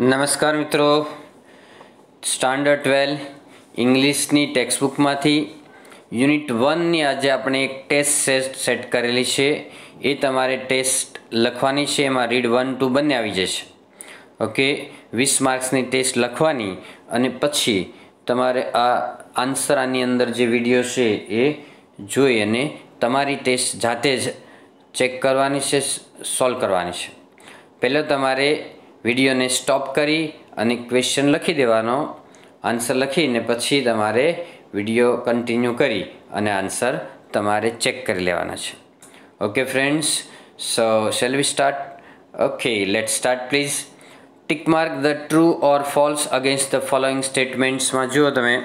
નમસ્કાર મિત્રો. Standard twelve ઇંગ્લિશની ટેક્સ્ટબુકમાંથી યુનિટ વનની આજે આપણે એક ટેસ્ટ સેટ કરેલી છે. એ તમારે ટેસ્ટ લખવાની છે. એમાં રીડ વન, ટુ બંને આવી જશે. ઓકે? વીસ માર્ક્સની ટેસ્ટ લખવાની અને પછી તમારે આ આન્સર આની અંદર જે વીડિયો છે એ જોઈ અને તમારી ટેસ્ટ જાતે જ ચેક કરવાની છે, સોલ્વ કરવાની છે. પહેલાં તમારે વિડીયોને સ્ટોપ કરી અને ક્વેશ્ચન લખી દેવાનો. આન્સર લખીને પછી તમારે વીડિયો કન્ટિન્યુ કરી અને આન્સર તમારે ચેક કરી લેવાના છે. Okay friends so shall we start okay let start please tick mark the true or false against the following સ્ટેટમેન્ટ્સમાં જુઓ તમે.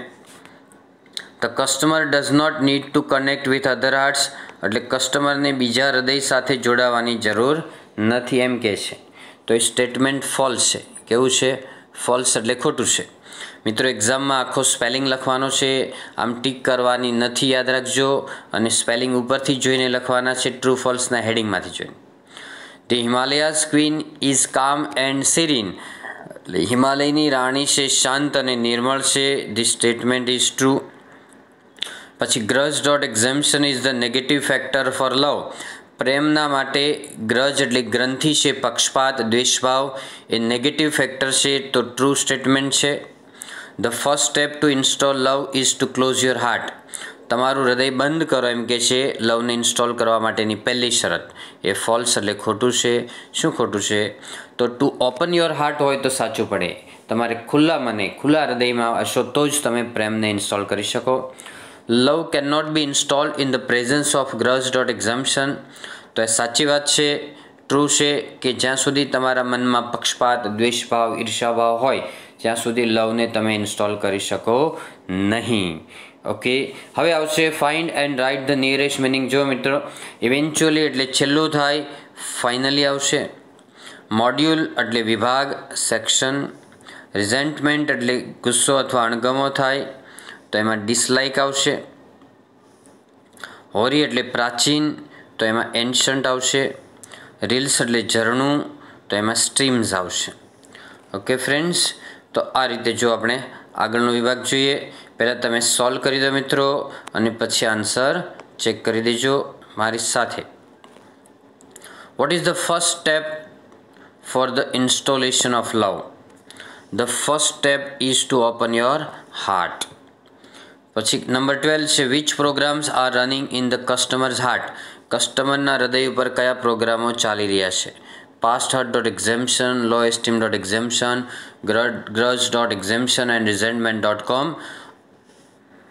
The customer does not need to connect with other hearts એટલે કસ્ટમરને બીજા હૃદય સાથે જોડાવાની જરૂર નથી એમ કહે છે. તો એ સ્ટેટમેન્ટ ફોલ્સ છે. કેવું છે? ફોલ્સ એટલે ખોટું છે. મિત્રો એક્ઝામમાં આખો સ્પેલિંગ લખવાનો છે. આમ ટીક કરવાની નથી યાદ રાખજો અને સ્પેલિંગ ઉપરથી જોઈને લખવાના છે ટ્રુ ફોલ્સના હેડિંગમાંથી જોઈને. The Himalayas queen is calm and serene એટલે હિમાલયની રાણી છે, શાંત અને નિર્મળ છે. ધી સ્ટેટમેન્ટ ઇઝ ટ્રુ પછી grudge dot exemption is the negative factor for love પ્રેમના માટે ગ્રજ એટલે ગ્રંથિ છે, પક્ષપાત, દ્વેષભાવ. એ નેગેટિવ ફેક્ટર છે, તો ટ્રુ સ્ટેટમેન્ટ છે. The first step to install love is to close your heart તમારું હૃદય બંધ કરો એમ કે છે લવને ઇન્સ્ટોલ કરવા માટેની પહેલી શરત. એ ફોલ્સ એટલે ખોટું છે. શું ખોટું છે? તો ટુ ઓપન યોર હાર્ટ હોય તો સાચું પડે. તમારે ખુલ્લા મને, ખુલ્લા હૃદયમાં હશો તો જ તમે પ્રેમને ઇન્સ્ટોલ કરી શકો. Love can not be install in the presence of grudge dot exemption તો એ સાચી વાત છે ટ્રુ છે કે જ્યાં સુધી તમારા મનમાં પક્ષપાત, દ્વેષભાવ ઈર્ષાભાવ હોય, ત્યાં સુધી લવને તમે ઇન્સ્ટોલ કરી શકો નહીં. ઓકે હવે આવશે find and write the nearest meaning જો મિત્રો ઇવેન્ચ્યુઅલી એટલે છેલ્લું થાય ફાઇનલી આવશે. મોડ્યુલ એટલે વિભાગ સેક્શન રિઝેન્ટમેન્ટ એટલે ગુસ્સો અથવા અણગમો થાય. તો એમાં ડિસલાઇક આવશે. હોરી એટલે પ્રાચીન, તો એમાં એન્શન્ટ આવશે. રીલ્સ એટલે ઝરણું, તો એમાં સ્ટ્રીમ્સ આવશે. ઓકે ફ્રેન્ડ્સ તો આ રીતે જો આપણે આગળનો વિભાગ જોઈએ. પહેલાં તમે સોલ્વ કરી દો મિત્રો, અને પછી આન્સર ચેક કરી દેજો મારી સાથે. What is the first step for the installation of love the first step is to open your heart પછી નંબર ટ્વેલ્વ છે which programs are running in the customers heart કસ્ટમરના હૃદય ઉપર કયા પ્રોગ્રામો ચાલી રહ્યા છે? Past hurt dot exemption low esteem dot exemption grudge dot exemption and resentment dot com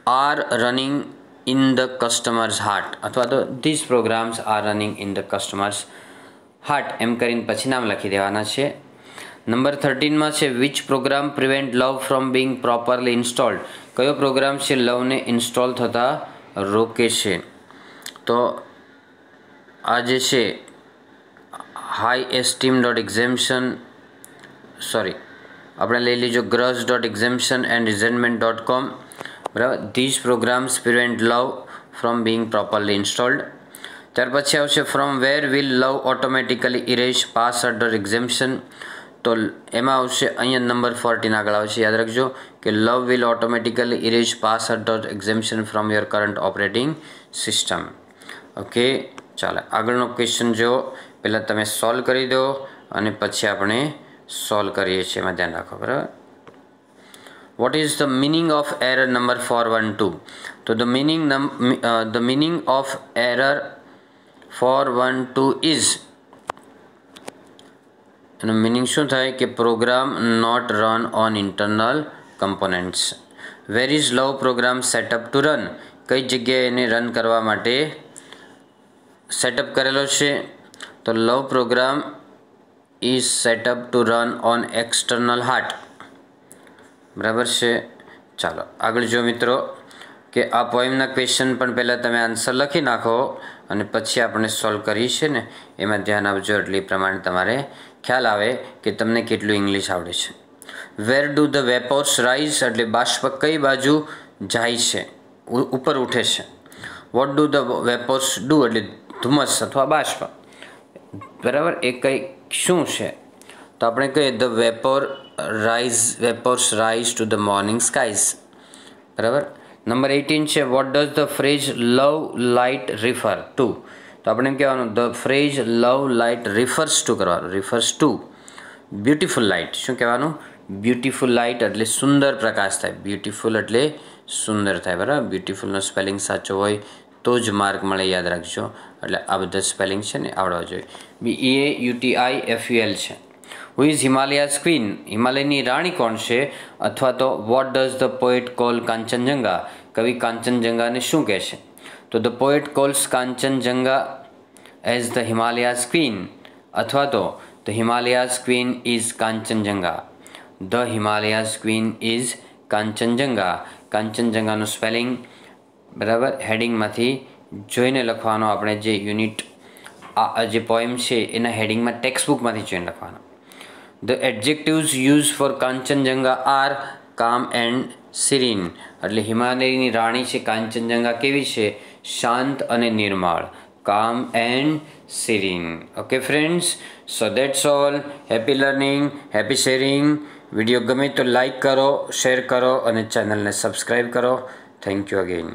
are running in the customers heart અથવા તો this programs are running in the customers heart એમ કરીને પછી નામ લખી દેવાના છે. નંબર થર્ટીનમાં છે which program prevent love from being properly installed કયો પ્રોગ્રામ છે લવને ઇન્સ્ટોલ થતાં રોકે છે? તો આ જે છે high esteem dot exemption sorry આપણે લઈ લીજો grudge dot exemption and resentment dot com બરાબર? This programs prevent love from being properly installed ત્યાર પછી આવશે from where will love automatically erase past dot exemption તો એમાં આવશે અહીંયા નંબર ફોર્ટીન આગળ આવશે. યાદ રાખજો કે love will automatically erase past dot exemption from your current operating system okay ચાલો. આગળનો ક્વેશ્ચન જો પહેલાં તમે સોલ્વ કરી દો અને પછી આપણે સોલ્વ કરીએ છીએ. એમાં ધ્યાન રાખો, બરાબર? What is the meaning of error number four one two તો the meaning the meaning of error four one two is એનું મિનિંગ શું થાય કે program not run on internal components where is love program setup to run કઈ જગ્યાએ એને run કરવા માટે સેટઅપ કરેલો છે? તો love program is setup to run on external heart બરાબર છે? ચાલો, આગળ જો મિત્રો. કે આ પોઈમના ક્વેશ્ચન પણ પહેલાં તમે આન્સર લખી નાખો અને પછી આપણે સોલ્વ કરીએ છીએ ને, એમાં ધ્યાન આપજો એટલે પ્રમાણે તમારે ખ્યાલ આવે કે તમને કેટલું ઇંગ્લિશ આવડે છે. Where do the vapours rise એટલે બાષ્પ કઈ બાજુ જાય છે? ઉપર ઉઠે છે. What do the vapours do એટલે ધુમ્મસ અથવા બાષ્પ. બરાબર? એ કંઈ શું છે? તો આપણે કહીએ the vapour rise vapours rise to the morning skies બરાબર? નંબર એઇટીન છે what does the phrase love light refer to તો આપણે એમ કહેવાનું the phrase love light refers to કરવાનું રિફર્સ ટુ બ્યુટિફુલ લાઇટ શું કહેવાનું? બ્યુટિફુલ લાઇટ એટલે સુંદર પ્રકાશ થાય. બ્યુટિફુલ એટલે સુંદર થાય, બરાબર? બ્યુટિફુલનો સ્પેલિંગ સાચો હોય તો જ માર્ક મળે, યાદ રાખજો. એટલે આ બધા સ્પેલિંગ છે ને આવડવા જોઈએ. B A U T I F U L છે. હુ ઇઝ હિમાલયાઝ ક્વીન હિમાલયની રાણી કોણ છે અથવા તો what does the poet call Kanchenjunga કવિ કાંચનજંગાને શું કહે છે તો the poet calls Kanchenjunga as the Himalayas queen અથવા તો the Himalayas queen is Kanchenjunga the Himalayas queen is Kanchenjunga કાંચનજંગાનું spelling બરાબર હેડિંગમાંથી જોઈને લખવાનો આપણે જે યુનિટ આ જે પોઈમ છે, એના હેડિંગમાં ટેક્સ્ટ બુકમાંથી જોઈને લખવાનો. The adjectives use for Kanchenjunga are calm and serene એટલે હિમાલયની રાણી છે કાંચનજંગા કેવી છે? શાંત અને નિર્માળ. Calm and serene okay friends so that's all happy learning happy sharing video ગમે તો લાઈક કરો શેર કરો અને ચેનલને સબસ્ક્રાઈબ કરો. Thank you again